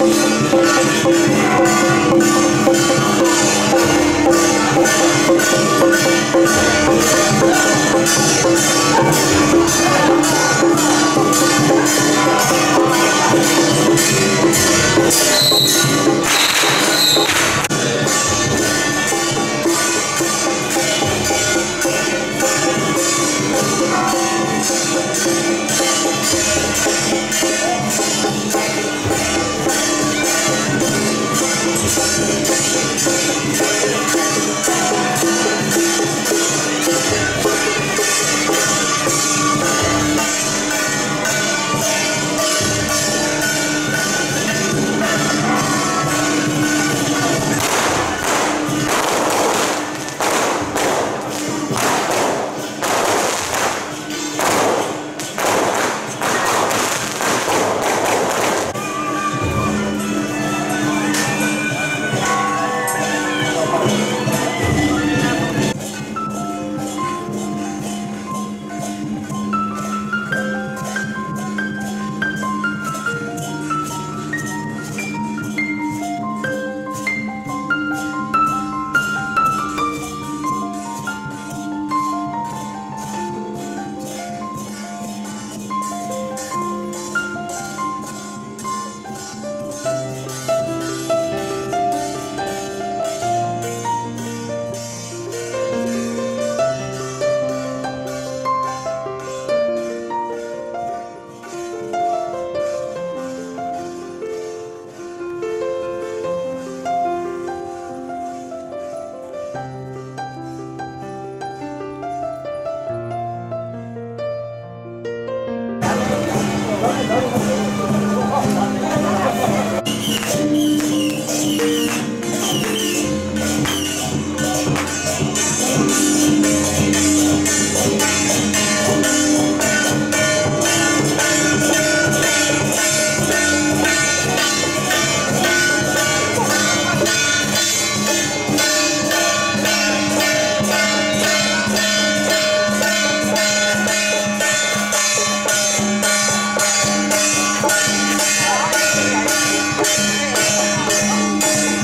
Thank Música